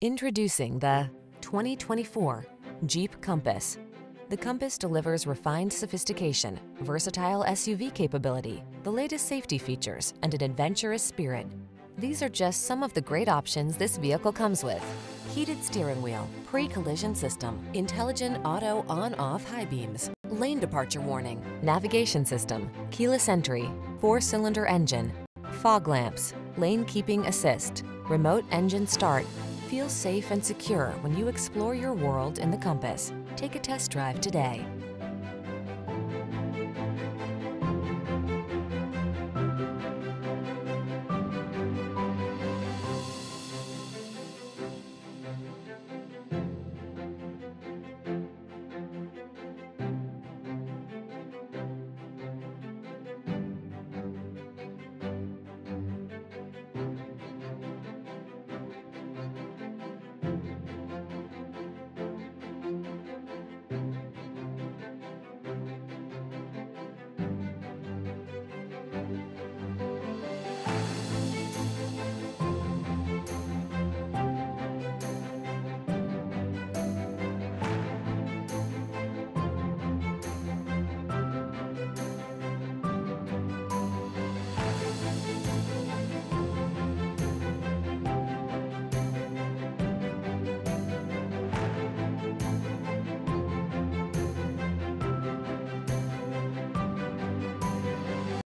Introducing the 2024 Jeep Compass. The Compass delivers refined sophistication, versatile SUV capability, the latest safety features, and an adventurous spirit. These are just some of the great options this vehicle comes with. Heated steering wheel, pre-collision system, intelligent auto on-off high beams, lane departure warning, navigation system, keyless entry, four-cylinder engine, fog lamps, lane keeping assist, remote engine start, Feel safe and secure when you explore your world in the Compass. Take a test drive today.